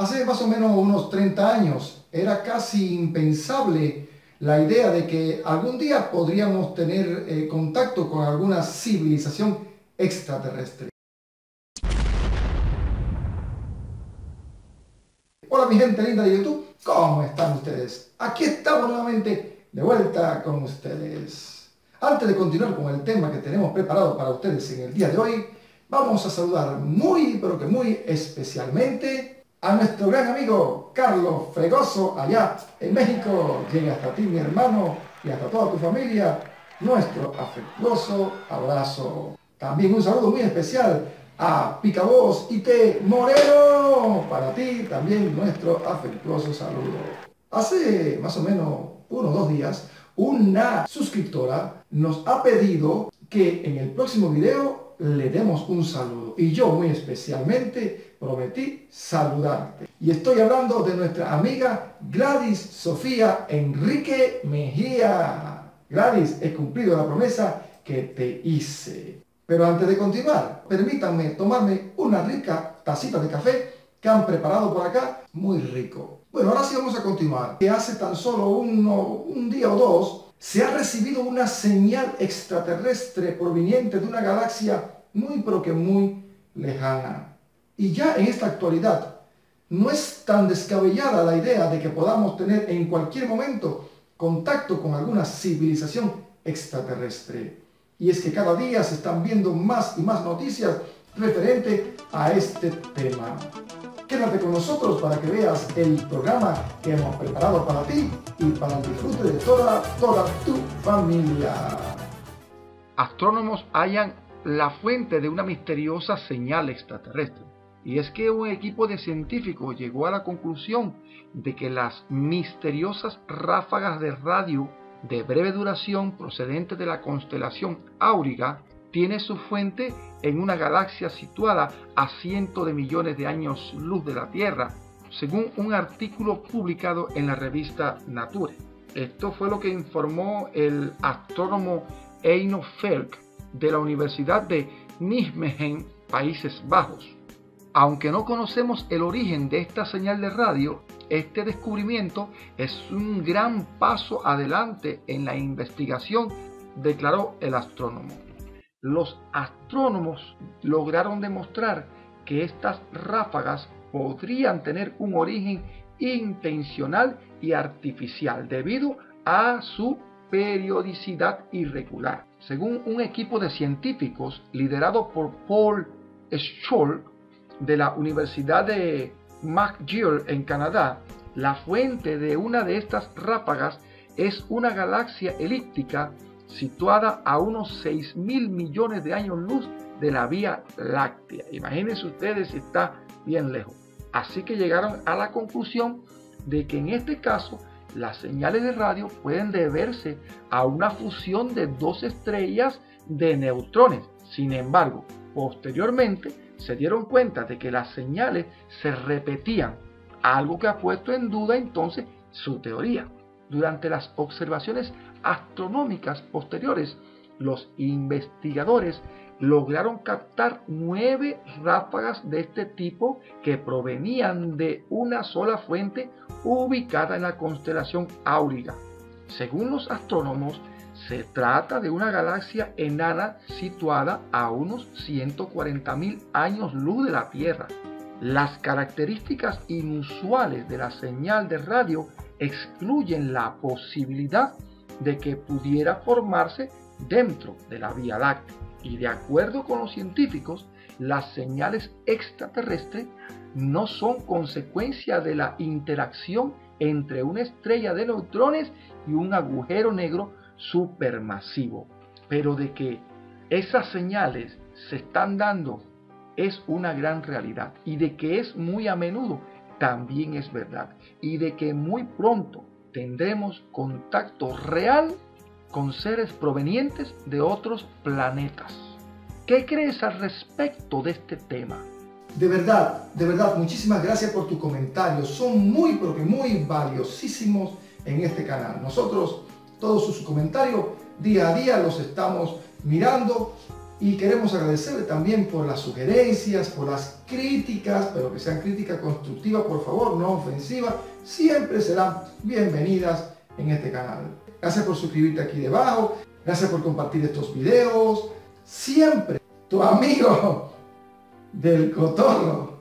Hace más o menos unos 30 años era casi impensable la idea de que algún día podríamos tener eh, contacto con alguna civilización extraterrestre. Hola mi gente linda de YouTube, ¿cómo están ustedes? Aquí estamos nuevamente de vuelta con ustedes. Antes de continuar con el tema que tenemos preparado para ustedes en el día de hoy, vamos a saludar muy, pero que muy especialmente a nuestro gran amigo Carlos Fregoso allá en México. Llega hasta ti, mi hermano, y hasta toda tu familia, nuestro afectuoso abrazo. También un saludo muy especial a Picavoz y Te Moreno. Para ti también nuestro afectuoso saludo. Hace más o menos uno o dos días, una suscriptora nos ha pedido que en el próximo video le demos un saludo. Y yo muy especialmente prometí saludarte. Y estoy hablando de nuestra amiga Gladys Sofía Enrique Mejía. Gladys, he cumplido la promesa que te hice. Pero antes de continuar, permítanme tomarme una rica tacita de café que han preparado por acá, muy rico. Bueno, ahora sí vamos a continuar. Que hace tan solo uno, un día o dos se ha recibido una señal extraterrestre proveniente de una galaxia muy pero que muy lejana. Y ya en esta actualidad no es tan descabellada la idea de que podamos tener en cualquier momento contacto con alguna civilización extraterrestre. Y es que cada día se están viendo más y más noticias referente a este tema. Quédate con nosotros para que veas el programa que hemos preparado para ti y para el disfrute de toda, toda tu familia. Astrónomos hayan la fuente de una misteriosa señal extraterrestre. Y es que un equipo de científicos llegó a la conclusión de que las misteriosas ráfagas de radio de breve duración procedentes de la constelación Auriga tiene su fuente en una galaxia situada a cientos de millones de años luz de la Tierra, según un artículo publicado en la revista Nature. Esto fue lo que informó el astrónomo Eino Felk de la Universidad de Nijmegen, Países Bajos. Aunque no conocemos el origen de esta señal de radio, este descubrimiento es un gran paso adelante en la investigación, declaró el astrónomo los astrónomos lograron demostrar que estas ráfagas podrían tener un origen intencional y artificial debido a su periodicidad irregular. Según un equipo de científicos liderado por Paul Scholl de la Universidad de McGill en Canadá, la fuente de una de estas ráfagas es una galaxia elíptica situada a unos 6 mil millones de años luz de la Vía Láctea. Imagínense ustedes si está bien lejos. Así que llegaron a la conclusión de que en este caso las señales de radio pueden deberse a una fusión de dos estrellas de neutrones. Sin embargo, posteriormente se dieron cuenta de que las señales se repetían, algo que ha puesto en duda entonces su teoría. Durante las observaciones astronómicas posteriores, los investigadores lograron captar nueve ráfagas de este tipo que provenían de una sola fuente ubicada en la constelación Auriga. Según los astrónomos, se trata de una galaxia enana situada a unos 140.000 años luz de la Tierra. Las características inusuales de la señal de radio excluyen la posibilidad de que pudiera formarse dentro de la Vía Láctea. Y de acuerdo con los científicos, las señales extraterrestres no son consecuencia de la interacción entre una estrella de neutrones y un agujero negro supermasivo, pero de que esas señales se están dando es una gran realidad y de que es muy a menudo también es verdad y de que muy pronto tendremos contacto real con seres provenientes de otros planetas. ¿Qué crees al respecto de este tema? De verdad, de verdad, muchísimas gracias por tus comentarios. Son muy, pero que muy valiosísimos en este canal. Nosotros, todos sus comentarios, día a día los estamos mirando Y queremos agradecerle también por las sugerencias, por las críticas, pero que sean críticas constructivas, por favor, no ofensivas. Siempre serán bienvenidas en este canal. Gracias por suscribirte aquí debajo. Gracias por compartir estos videos. Siempre tu amigo del cotorro